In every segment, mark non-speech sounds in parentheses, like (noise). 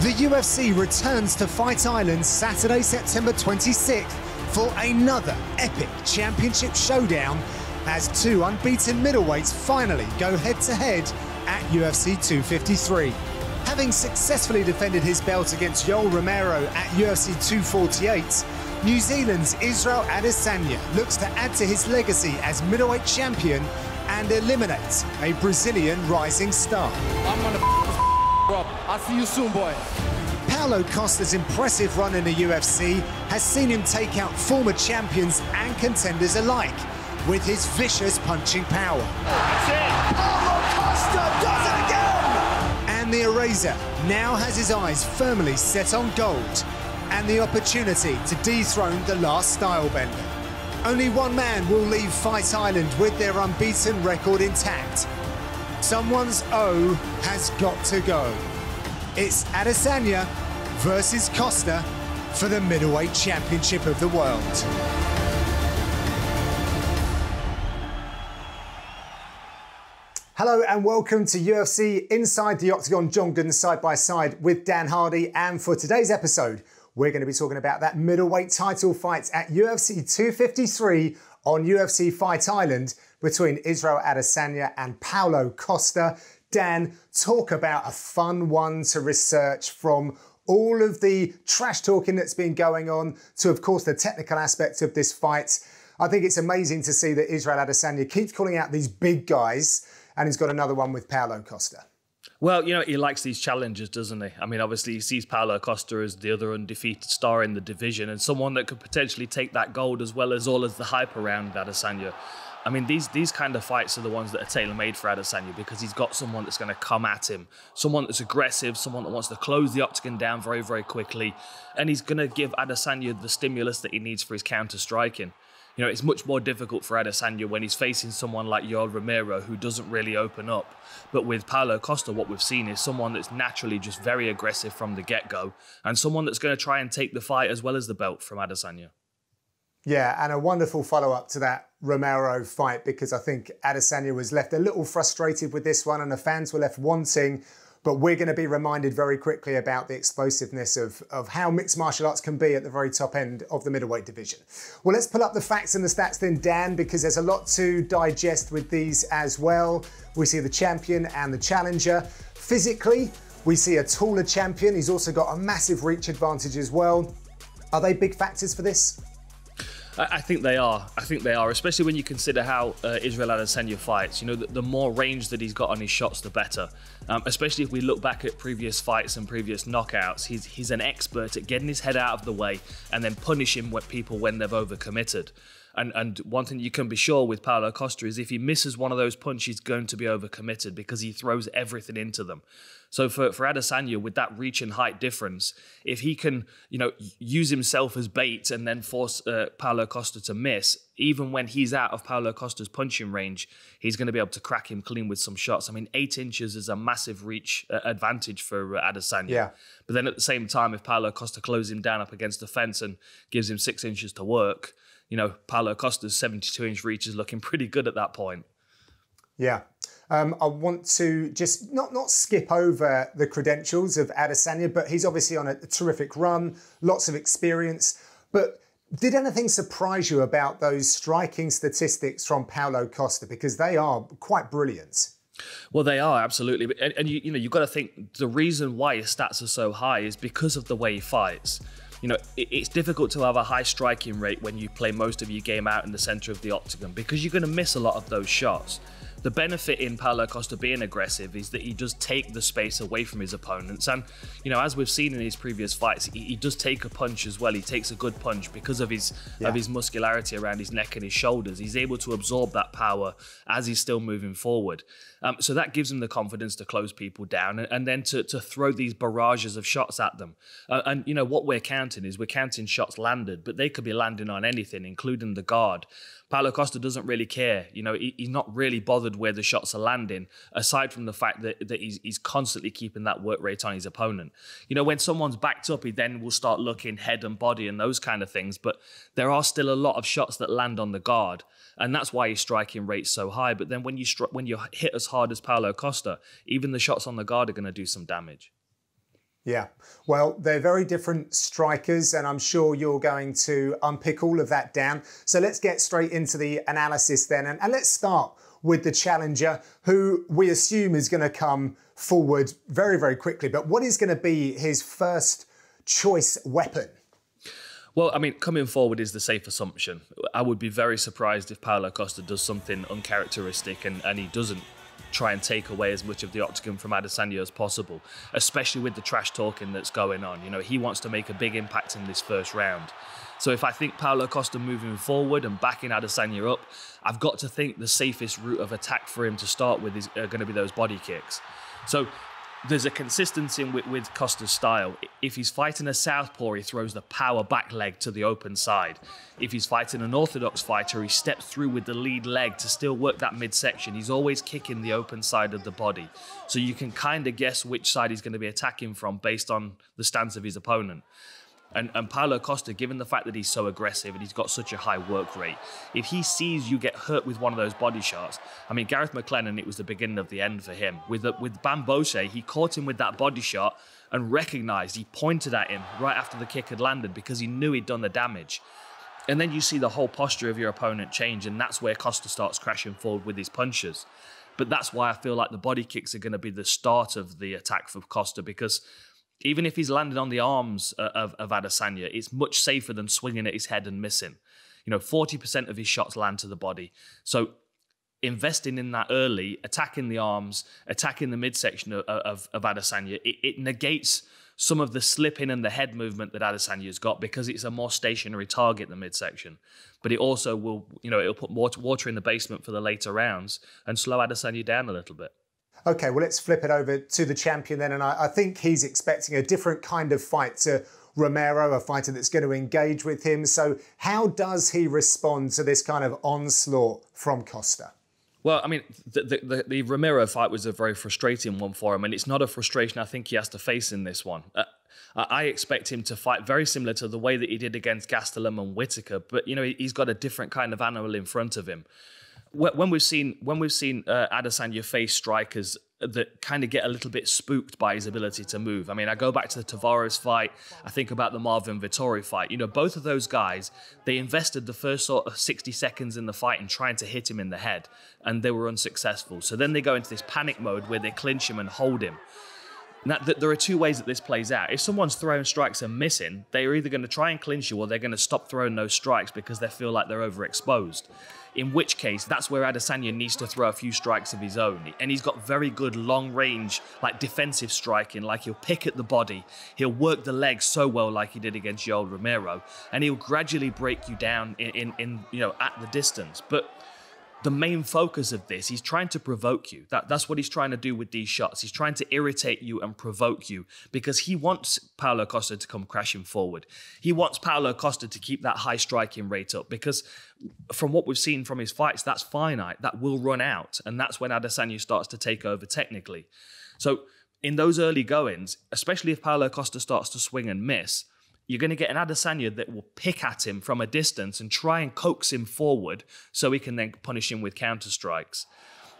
The UFC returns to Fight Island Saturday, September 26th for another epic championship showdown as two unbeaten middleweights finally go head to head at UFC 253. Having successfully defended his belt against Yoel Romero at UFC 248, New Zealand's Israel Adesanya looks to add to his legacy as middleweight champion and eliminate a Brazilian rising star. I'm gonna up. I'll see you soon, boy. Paulo Costa's impressive run in the UFC has seen him take out former champions and contenders alike with his vicious punching power. That's it. Paulo Costa does it again! And the Eraser now has his eyes firmly set on gold and the opportunity to dethrone the last stylebender. Only one man will leave Fight Island with their unbeaten record intact. Someone's O has got to go. It's Adesanya versus Costa for the middleweight championship of the world. Hello and welcome to UFC Inside the Octagon. John Gooden side by side with Dan Hardy. And for today's episode, we're going to be talking about that middleweight title fight at UFC 253 on UFC Fight Island between Israel Adesanya and Paulo Costa. Dan, talk about a fun one to research from all of the trash talking that's been going on to, of course, the technical aspects of this fight. I think it's amazing to see that Israel Adesanya keeps calling out these big guys and he's got another one with Paulo Costa. Well, you know, he likes these challenges, doesn't he? I mean, obviously, he sees Paulo Costa as the other undefeated star in the division and someone that could potentially take that gold as well as all of the hype around Adesanya. I mean, these these kind of fights are the ones that are tailor made for Adesanya because he's got someone that's going to come at him, someone that's aggressive, someone that wants to close the octagon down very, very quickly, and he's going to give Adesanya the stimulus that he needs for his counter striking. You know, it's much more difficult for Adesanya when he's facing someone like Yoel Romero who doesn't really open up. But with Paulo Costa, what we've seen is someone that's naturally just very aggressive from the get go and someone that's going to try and take the fight as well as the belt from Adesanya. Yeah, and a wonderful follow up to that Romero fight because I think Adesanya was left a little frustrated with this one and the fans were left wanting but we're going to be reminded very quickly about the explosiveness of, of how mixed martial arts can be at the very top end of the middleweight division. Well, let's pull up the facts and the stats then, Dan, because there's a lot to digest with these as well. We see the champion and the challenger. Physically, we see a taller champion. He's also got a massive reach advantage as well. Are they big factors for this? I think they are. I think they are, especially when you consider how uh, Israel Adesanya fights. You know, the, the, more range that he's got on his shots, the better. Um, especially if we look back at previous fights and previous knockouts, he's he's an expert at getting his head out of the way and then punishing people when they've overcommitted. And and one thing you can be sure with Paulo Costa is if he misses one of those punches, he's going to be overcommitted because he throws everything into them. So for, for Adesanya, with that reach and height difference, if he can, you know, use himself as bait and then force uh, Paulo Costa to miss, even when he's out of Paulo Costa's punching range, he's going to be able to crack him clean with some shots. I mean, eight inches is a massive reach uh, advantage for uh, Adesanya. Yeah. But then at the same time, if Paulo Costa closes him down up against the fence and gives him six inches to work, you know, Paulo Costa's 72 inch reach is looking (laughs) pretty good at that point. Yeah. Um, I want to just not not skip over the credentials of Adesanya, but he's obviously on a terrific run, lots of experience. But did anything surprise you about those striking statistics from Paulo Costa? Because they are quite brilliant. Well, they are absolutely, and, and you, you know you've got to think the reason why his stats are so high is because of the way he fights you know, it's difficult to have a high striking rate when you play most of your game out in the center of the octagon because you're going to miss a lot of those shots. The benefit in Paulo Costa being aggressive is that he does take the space away from his opponents. And, you know, as we've seen in his previous fights, he, he does take a punch as well. He takes a good punch because of his yeah. of his muscularity around his neck and his shoulders. He's able to absorb that power as he's still moving forward. Um, so that gives him the confidence to close people down and, and then to, to throw these barrages of shots at them. Uh, and, you know, what we're counting is we're counting shots landed, but they could be landing on anything, including the guard. Paulo Costa doesn't really care. You know, he, he's not really bothered where the shots are landing, aside from the fact that, that he's, he's constantly keeping that work rate on his opponent. You know, when someone's backed up, he then will start looking head and body and those kind of things. But there are still a lot of shots that land on the guard, and that's why his striking rate's so high. But then when you stri- when you hit as hard as Paulo Costa, even the shots on the guard are going to do some damage. Yeah. Well, they're very different strikers, and I'm sure you're going to unpick all of that down. So let's get straight into the analysis then. And, and let's start with the challenger, who we assume is going to come forward very, very quickly. But what is going to be his first choice weapon? Well, I mean, coming forward is the safe assumption. I would be very surprised if Paulo Costa does something uncharacteristic and, and he doesn't try and take away as much of the octagon from Adesanya as possible, especially with the trash talking that's going on. You know, he wants to make a big impact in this first round. So if I think Paulo Costa moving forward and backing Adesanya up, I've got to think the safest route of attack for him to start with is uh, going to be those body kicks. So there's a consistency with, with Costa's style. If he's fighting a southpaw, he throws the power back leg to the open side. If he's fighting an orthodox fighter, he steps through with the lead leg to still work that midsection. He's always kicking the open side of the body. So you can kind of guess which side he's going to be attacking from based on the stance of his opponent. And, and Paulo Costa, given the fact that he's so aggressive and he's got such a high work rate, if he sees you get hurt with one of those body shots, I mean, Garreth McLellan, it was the beginning of the end for him. With the, with Bamgbose, he caught him with that body shot and recognized, he pointed at him right after the kick had landed because he knew he'd done the damage. And then you see the whole posture of your opponent change, and that's where Costa starts crashing forward with his punches. But that's why I feel like the body kicks are going to be the start of the attack for Costa because even if he's landed on the arms uh, of, of Adesanya, it's much safer than swinging at his head and missing. You know, 40% of his shots land to the body. So investing in that early, attacking the arms, attacking the midsection of, of, of Adesanya, it, it, negates some of the slipping and the head movement that Adesanya's got because it's a more stationary target, the midsection. But it also will, you know, it'll put more water in the basement for the later rounds and slow Adesanya down a little bit. Okay, well, let's flip it over to the champion then. And I, I, think he's expecting a different kind of fight to Romero, a fighter that's going to engage with him. So, how does he respond to this kind of onslaught from Costa? Well, I mean, the, the, the, Romero fight was a very frustrating one for him, and it's not a frustration I think he has to face in this one. Uh, I expect him to fight very similar to the way that he did against Gastelum and Whittaker, but you know he's got a different kind of animal in front of him when we've seen when we've seen uh, Adesanya face strikers that kind of get a little bit spooked by his ability to move. I mean, I go back to the Tavares fight. I think about the Marvin Vettori fight. You know, both of those guys, they invested the first sort of 60 seconds in the fight in trying to hit him in the head, and they were unsuccessful. So then they go into this panic mode where they clinch him and hold him. Now, there are two ways that this plays out. If someone's throwing strikes and missing, they're either going to try and clinch you or they're going to stop throwing those strikes because they feel like they're overexposed in which case that's where Adesanya needs to throw a few strikes of his own. And he's got very good long range, like defensive striking, like he'll pick at the body, he'll work the legs so well like he did against Yoel Romero, and he'll gradually break you down in, in, in you know, at the distance. But the main focus of this. He's trying to provoke you. That, that's what he's trying to do with these shots. He's trying to irritate you and provoke you because he wants Paulo Costa to come crashing forward. He wants Paulo Costa to keep that high striking rate up because from what we've seen from his fights, that's finite. That will run out. And that's when Adesanya starts to take over technically. So in those early goings, especially if Paulo Costa starts to swing and miss, you're going to get an Adesanya that will pick at him from a distance and try and coax him forward so he can then punish him with counter strikes.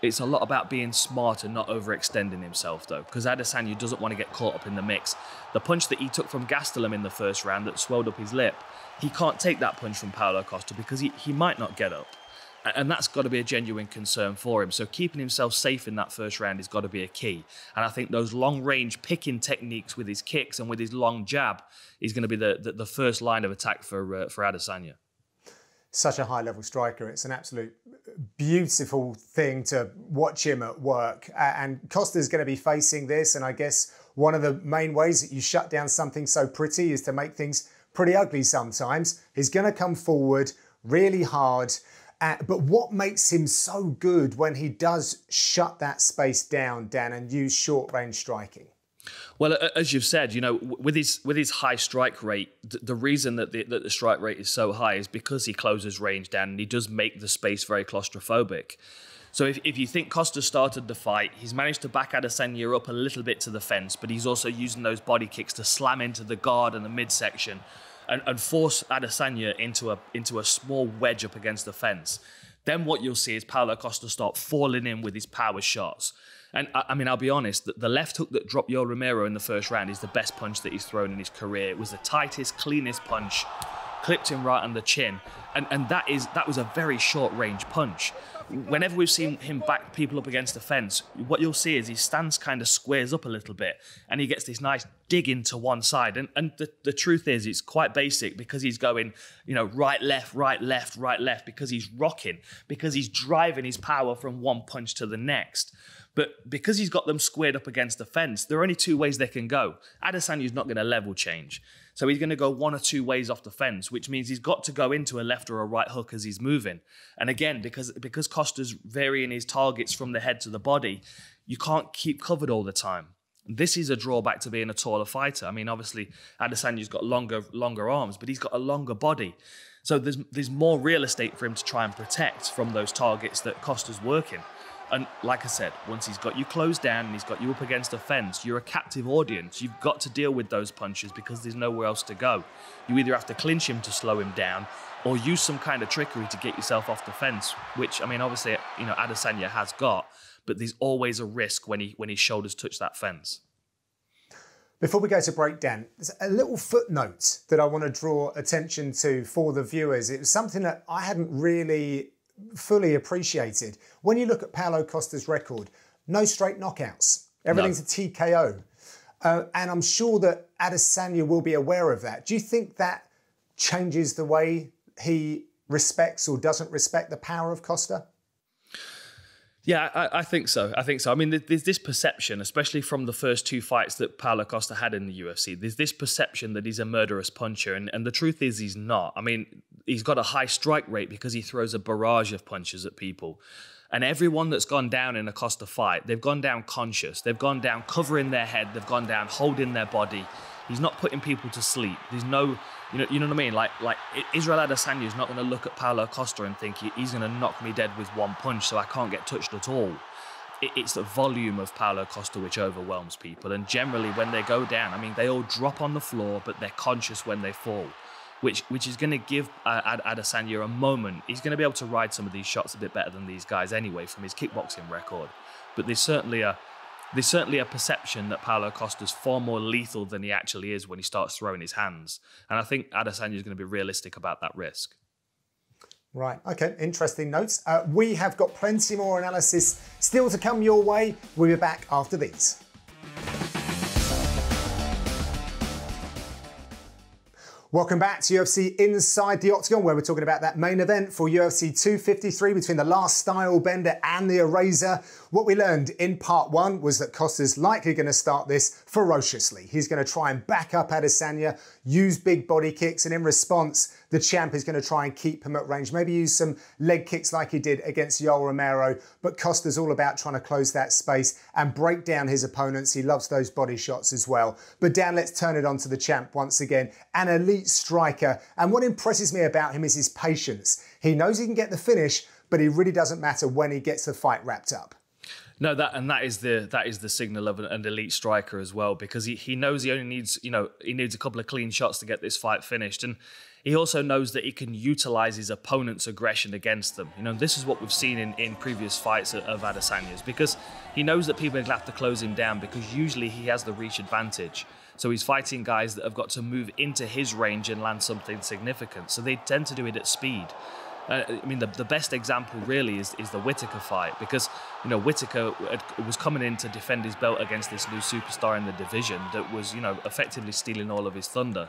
It's a lot about being smart and not overextending himself, though, because Adesanya doesn't want to get caught up in the mix. The punch that he took from Gastelum in the first round that swelled up his lip, he can't take that punch from Paulo Costa because he, he might not get up. And that's got to be a genuine concern for him. So keeping himself safe in that first round has got to be a key. And I think those long range picking techniques with his kicks and with his long jab is going to be the, the, the first line of attack for, uh, for Adesanya. Such a high level striker. It's an absolute beautiful thing to watch him at work. And Costa's going to be facing this. And I guess one of the main ways that you shut down something so pretty is to make things pretty ugly sometimes. He's going to come forward really hard uh, but what makes him so good when he does shut that space down, Dan, and use short range striking? Well, as you've said, you know, with his with his high strike rate, the reason that the, that the strike rate is so high is because he closes range down and he does make the space very claustrophobic. So if, if you think Costa started the fight, he's managed to back Adesanya up a little bit to the fence, but he's also using those body kicks to slam into the guard and the midsection and, and force Adesanya into a into a small wedge up against the fence. then what you'll see is Paulo Costa start falling in with his power shots. And I, I mean, I'll be honest, the, the left hook that dropped Yoel Romero in the first round is the best punch that he's thrown in his career. It was the tightest, cleanest punch, clipped him right on the chin. And, and that is that was a very short range punch whenever we've seen him back people up against the fence, what you'll see is his stance kind of squares up a little bit and he gets this nice dig into one side. And, and the, the truth is, it's quite basic because he's going, you know, right, left, right, left, right, left, because he's rocking, because he's driving his power from one punch to the next. But because he's got them squared up against the fence, there are only two ways they can go. Adesanya's not going to level change. So he's going to go one or two ways off the fence, which means he's got to go into a left or a right hook as he's moving. And again, because because Costa's varying his targets from the head to the body, you can't keep covered all the time. This is a drawback to being a taller fighter. I mean, obviously, Adesanya's got longer longer arms, but he's got a longer body. So there's there's more real estate for him to try and protect from those targets that Costa's working. And like I said, once he's got you closed down and he's got you up against a fence, you're a captive audience. You've got to deal with those punches because there's nowhere else to go. You either have to clinch him to slow him down or use some kind of trickery to get yourself off the fence, which I mean obviously, you know, Adesanya has got, but there's always a risk when he when his shoulders touch that fence. Before we go to break, breakdown, there's a little footnote that I want to draw attention to for the viewers. It was something that I hadn't really fully appreciated. When you look at Paulo Costa's record, no straight knockouts. Everything's no. a TKO. Uh, and I'm sure that Adesanya will be aware of that. Do you think that changes the way he respects or doesn't respect the power of Costa? Yeah, I, I, think so. I think so. I mean, there's this perception, especially from the first two fights that Paulo Costa had in the UFC. There's this perception that he's a murderous puncher, and, and the truth is he's not. I mean, he's got a high strike rate because he throws a barrage of punches at people. And everyone that's gone down in a Costa fight, they've gone down conscious. They've gone down covering their head. They've gone down holding their body. He's not putting people to sleep. There's no, you know, you know what I mean. Like, like Israel Adesanya is not going to look at Paulo Costa and think he's going to knock me dead with one punch, so I can't get touched at all. It's the volume of Paulo Costa which overwhelms people. And generally, when they go down, I mean, they all drop on the floor, but they're conscious when they fall which which is going to give uh, Adesanya a moment. He's going to be able to ride some of these shots a bit better than these guys anyway from his kickboxing record. But there's certainly a there's certainly a perception that Paulo Costa's far more lethal than he actually is when he starts throwing his hands. And I think Adesanya is going to be realistic about that risk. Right, okay, interesting notes. Uh, we have got plenty more analysis still to come your way. We'll be back after these. Welcome back to UFC Inside the Octagon, where we're talking about that main event for UFC 253 between the last style bender and the eraser. What we learned in part one was that Costa's likely going to start this ferociously. He's going to try and back up Adesanya, use big body kicks, and in response, the champ is going to try and keep him at range. Maybe use some leg kicks like he did against Yoel Romero, but Costa's all about trying to close that space and break down his opponents. He loves those body shots as well. But Dan, let's turn it on to the champ once again. An elite striker. And what impresses me about him is his patience. He knows he can get the finish, but he really doesn't matter when he gets the fight wrapped up. No, that and that is the that is the signal of an, an, elite striker as well because he, he knows he only needs you know he needs a couple of clean shots to get this fight finished and he also knows that he can utilize his opponent's aggression against them. You know, this is what we've seen in, in previous fights of, Adesanya's because he knows that people have to close him down because usually he has the reach advantage. So he's fighting guys that have got to move into his range and land something significant. So they tend to do it at speed. Uh, I mean, the, the best example really is, is the Whittaker fight because, you know, Whittaker was coming in to defend his belt against this new superstar in the division that was, you know, effectively stealing all of his thunder.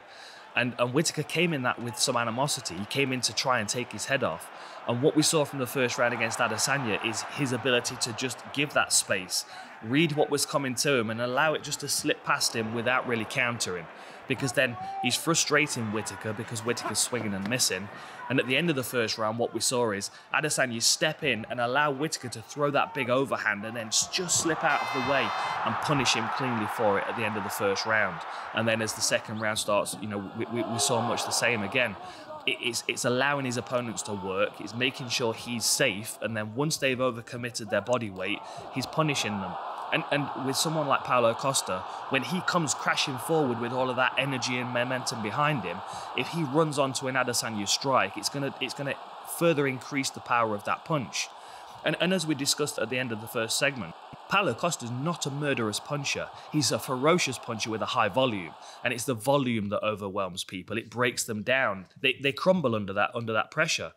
And, and Whittaker came in that with some animosity. He came in to try and take his head off. And what we saw from the first round against Adesanya is his ability to just give that space, read what was coming to him, and allow it just to slip past him without really countering because then he's frustrating Whittaker because Whittaker's swinging and missing. And at the end of the first round, what we saw is Adesanya step in and allow Whittaker to throw that big overhand and then just slip out of the way and punish him cleanly for it at the end of the first round. And then as the second round starts, you know, we, we, we saw much the same again it's, it's allowing his opponents to work, it's making sure he's safe, and then once they've overcommitted their body weight, he's punishing them. And, and with someone like Paulo Costa, when he comes crashing forward with all of that energy and momentum behind him, if he runs onto an Adesanya strike, it's gonna it's gonna further increase the power of that punch. And, and as we discussed at the end of the first segment, Paulo Costa is not a murderous puncher. He's a ferocious puncher with a high volume, and it's the volume that overwhelms people. It breaks them down. They, they crumble under that under that pressure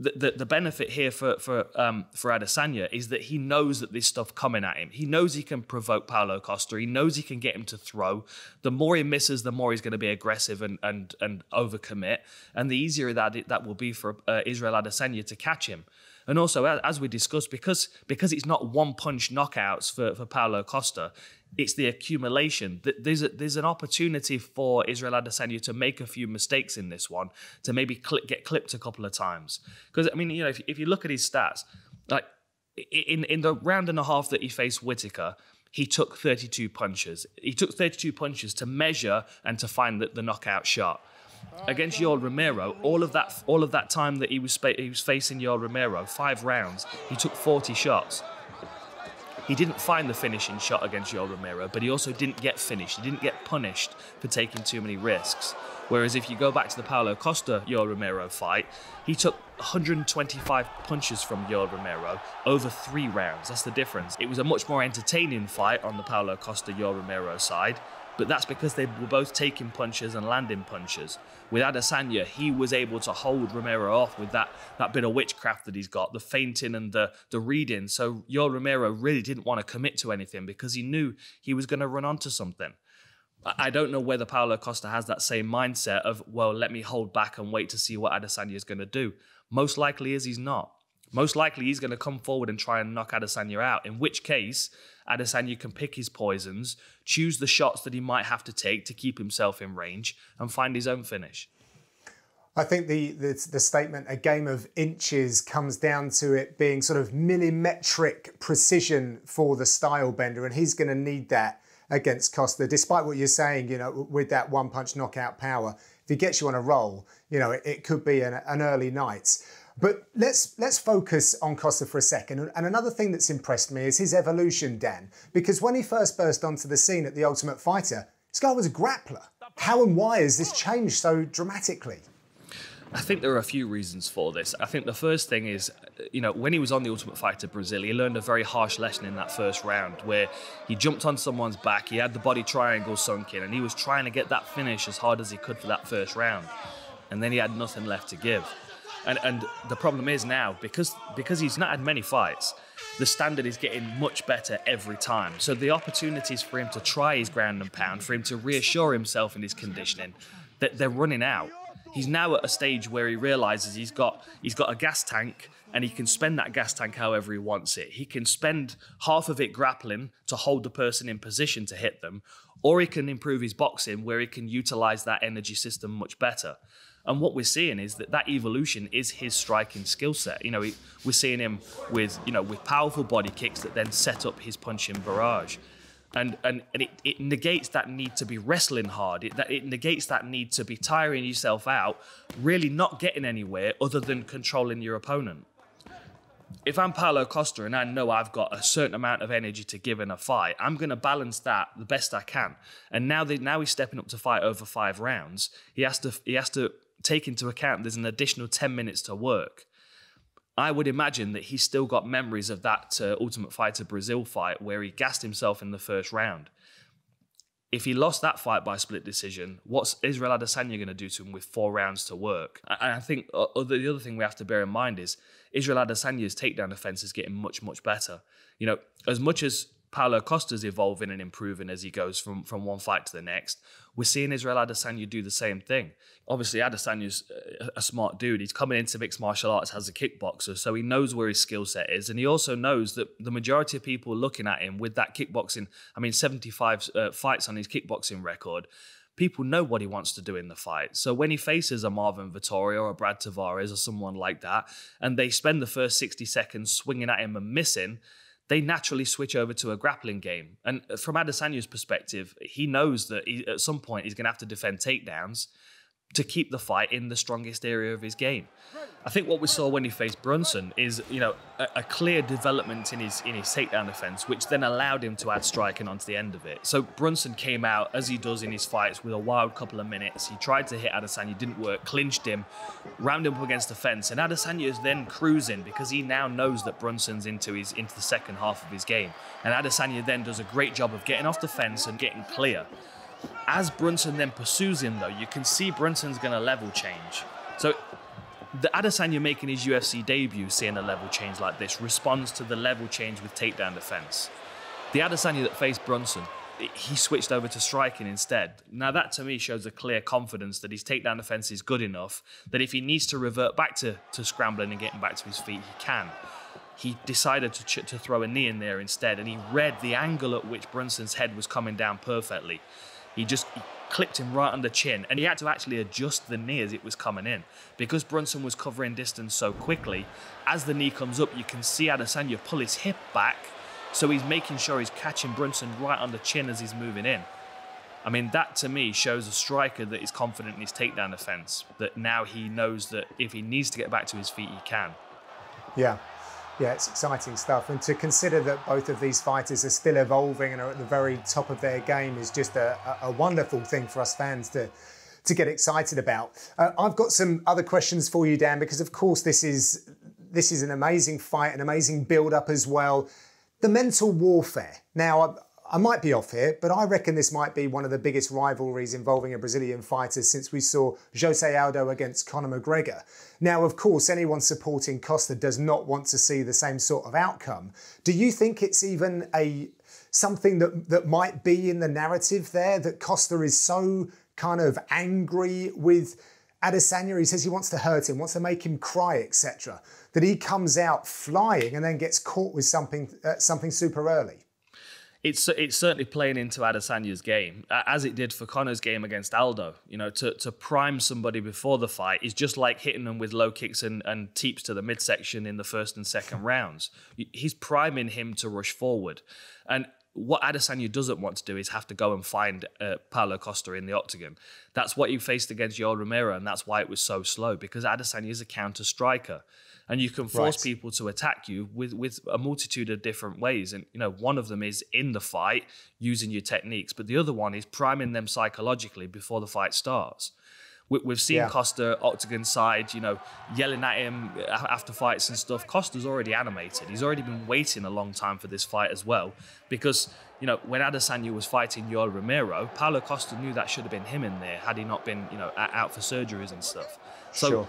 the, the, the, benefit here for for um, for Adesanya is that he knows that this stuff coming at him. He knows he can provoke Paulo Costa. He knows he can get him to throw. The more he misses, the more he's going to be aggressive and and and overcommit. And the easier that it, that will be for uh, Israel Adesanya to catch him. And also, as we discussed, because because it's not one punch knockouts for, for Paulo Costa, it's the accumulation. There's a, there's an opportunity for Israel Adesanya to make a few mistakes in this one, to maybe get clipped a couple of times. Because I mean, you know, if, if you look at his stats, like in in the round and a half that he faced Whittaker, he took 32 punches. He took 32 punches to measure and to find the, the knockout shot against Yoel Romero, all of that all of that time that he was he was facing Yoel Romero, five rounds, he took 40 shots. He didn't find the finishing shot against Yoel Romero, but he also didn't get finished. He didn't get punished for taking too many risks. Whereas if you go back to the Paulo Costa Yoel Romero fight, he took 125 punches from Yoel Romero over three rounds. That's the difference. It was a much more entertaining fight on the Paulo Costa Yoel Romero side but that's because they were both taking punches and landing punches. With Adesanya, he was able to hold Romero off with that, that bit of witchcraft that he's got, the feinting and the, the reading. So Yoel Romero really didn't want to commit to anything because he knew he was going to run onto something. I don't know whether Paulo Costa has that same mindset of, well, let me hold back and wait to see what Adesanya is going to do. Most likely is he's not. Most likely he's going to come forward and try and knock Adesanya out, in which case Adesanya can pick his poisons, choose the shots that he might have to take to keep himself in range, and find his own finish. I think the, the, the statement "a game of inches" comes down to it being sort of millimetric precision for the style bender, and he's going to need that against Costa. Despite what you're saying, you know, with that one punch knockout power, if he gets you on a roll, you know, it, it could be an, an early night. But let's let's focus on Costa for a second. And another thing that's impressed me is his evolution, Dan. Because when he first burst onto the scene at the Ultimate Fighter, this guy was a grappler. How and why has this changed so dramatically? I think there are a few reasons for this. I think the first thing is, you know, when he was on the Ultimate Fighter Brazil, he learned a very harsh lesson in that first round where he jumped on someone's back, he had the body triangle sunk in, and he was trying to get that finish as hard as he could for that first round. And then he had nothing left to give. And and the problem is now because because he's not had many fights, the standard is getting much better every time. So the opportunities for him to try his ground and pound, for him to reassure himself in his conditioning, that they're running out. He's now at a stage where he realizes he's got he's got a gas tank and he can spend that gas tank however he wants it. He can spend half of it grappling to hold the person in position to hit them, or he can improve his boxing where he can utilize that energy system much better. And what we're seeing is that that evolution is his striking skill set. You know, we're seeing him with you know with powerful body kicks that then set up his punching barrage. And, and, and it, it negates that need to be wrestling hard. It, that, it negates that need to be tiring yourself out, really not getting anywhere other than controlling your opponent if I'm Paulo Costa and I know I've got a certain amount of energy to give in a fight, I'm going to balance that the best I can. And now they, now he's stepping up to fight over five rounds. He has to he has to take into account there's an additional 10 minutes to work. I would imagine that he's still got memories of that uh, Ultimate Fighter Brazil fight where he gassed himself in the first round. If he lost that fight by split decision, what's Israel Adesanya going to do to him with four rounds to work? And I think the other thing we have to bear in mind is Israel Adesanya's takedown defense is getting much, much better. You know, as much as Paulo Costa's evolving and improving as he goes from, from one fight to the next. We're seeing Israel Adesanya do the same thing. Obviously, Adesanya's a smart dude. He's coming into mixed martial arts as a kickboxer, so he knows where his skill set is. And he also knows that the majority of people looking at him with that kickboxing, I mean, 75 uh, fights on his kickboxing record, people know what he wants to do in the fight. So when he faces a Marvin Vettori or a Brad Tavares or someone like that, and they spend the first 60 seconds swinging at him and missing, they naturally switch over to a grappling game. And uh, from Adesanya's perspective, he knows that he, at some point he's going to have to defend takedowns. To keep the fight in the strongest area of his game. I think what we saw when he faced Brunson is, you know, a, a, clear development in his in his takedown defense, which then allowed him to add striking onto the end of it. So Brunson came out as he does in his fights with a wild couple of minutes. He tried to hit Adesanya, didn't work, clinched him, round him up against the fence, and Adesanya is then cruising because he now knows that Brunson's into his into the second half of his game, and Adesanya then does a great job of getting off the fence and getting clear. As Brunson then pursues him, though, you can see Brunson's going to level change. So the Adesanya making his UFC debut, seeing a level change like this, responds to the level change with takedown defense. The Adesanya that faced Brunson, he switched over to striking instead. Now, that to me shows a clear confidence that his takedown defense is good enough that if he needs to revert back to, to scrambling and getting back to his feet, he can. He decided to, to throw a knee in there instead, and he read the angle at which Brunson's head was coming down perfectly. He just clipped him right on the chin, and he had to actually adjust the knee as it was coming in. Because Brunson was covering distance so quickly, as the knee comes up, you can see Adesanya pull his hip back, so he's making sure he's catching Brunson right on the chin as he's moving in. I mean, that to me shows a striker that is confident in his takedown defense, that now he knows that if he needs to get back to his feet, he can. Yeah. Yeah, it's exciting stuff. And to consider that both of these fighters are still evolving and are at the very top of their game is just a, a wonderful thing for us fans to, to get excited about. Uh, I've got some other questions for you, Dan, because of course this is this is an amazing fight, an amazing build-up as well. The mental warfare. Now, I might be off here, but I reckon this might be one of the biggest rivalries involving a Brazilian fighter since we saw Jose Aldo against Conor McGregor. Now, of course, anyone supporting Costa does not want to see the same sort of outcome. Do you think it's even a something that, that might be in the narrative there that Costa is so kind of angry with Adesanya? He says he wants to hurt him, wants to make him cry, etc. That he comes out flying and then gets caught with something uh, something super early it's it's certainly playing into Adesanya's game, as it did for Conor's game against Aldo. You know, to, to prime somebody before the fight is just like hitting them with low kicks and, and teeps to the midsection in the first and second rounds. He's priming him to rush forward. And what Adesanya doesn't want to do is have to go and find uh, Paulo Costa in the octagon. That's what he faced against Yoel Romero, and that's why it was so slow, because Adesanya is a counter striker and you can force right. people to attack you with with a multitude of different ways and you know one of them is in the fight using your techniques but the other one is priming them psychologically before the fight starts We've seen yeah. Costa octagon side, you know, yelling at him after fights and stuff. Costa's already animated. He's already been waiting a long time for this fight as well, because you know when Adesanya was fighting Yoel Romero, Paulo Costa knew that should have been him in there had he not been, you know, out for surgeries and stuff. So sure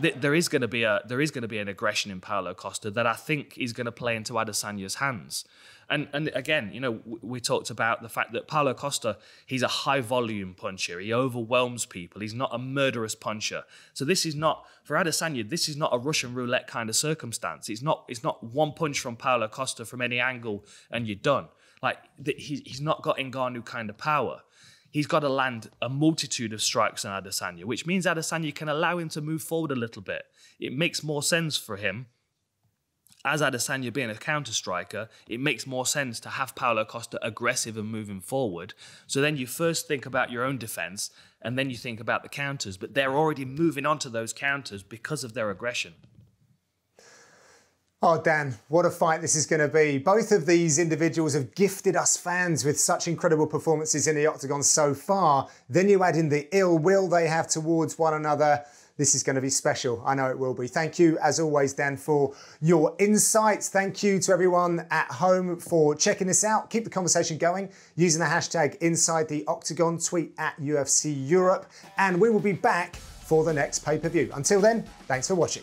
there is going to be a there is going to be an aggression in Paulo Costa that I think is going to play into Adesanya's hands. And and again, you know, we talked about the fact that Paulo Costa he's a high volume puncher. He overwhelms people. He's not a murderous puncher. So this is not for Adesanya. This is not a Russian roulette kind of circumstance. It's not it's not one punch from Paulo Costa from any angle and you're done. Like he's not got Ngannou kind of power he's got to land a multitude of strikes on Adesanya, which means Adesanya can allow him to move forward a little bit. It makes more sense for him. As Adesanya being a counter striker, it makes more sense to have Paulo Costa aggressive and moving forward. So then you first think about your own defense and then you think about the counters, but they're already moving on to those counters because of their aggression. Oh, Dan, what a fight this is going to be. Both of these individuals have gifted us fans with such incredible performances in the octagon so far. Then you add in the ill will they have towards one another. This is going to be special. I know it will be. Thank you, as always, Dan, for your insights. Thank you to everyone at home for checking this out. Keep the conversation going using the hashtag Inside the Octagon. Tweet at UFC Europe. And we will be back for the next pay per view. Until then, thanks for watching.